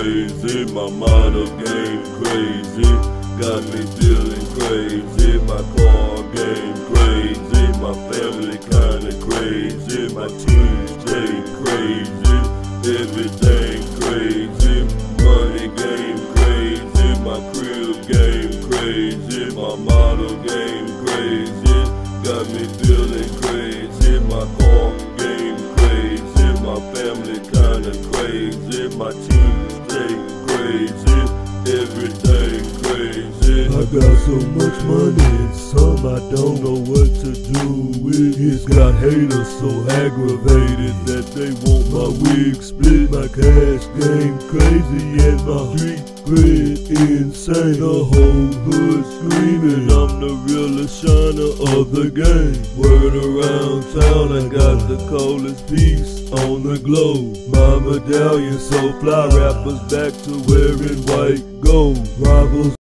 crazy. My model game crazy. Got me feeling crazy. My car game crazy. My family kinda crazy. My team stay crazy. Everything crazy. Money game crazy. My crib game crazy. My model game crazy. Got me feeling crazy. My car game crazy. My family kinda crazy. My team stay crazy. Everything crazy. I got so much money, and some I don't know what to do with. It's got haters so aggravated that they want my wig split. My cash game crazy and my street cred insane. The whole hood screaming, I'm the realest shiner of the game. Word around town, I got the coldest piece on the globe. My medallion so fly, rappers back to wearing white gold. Rivals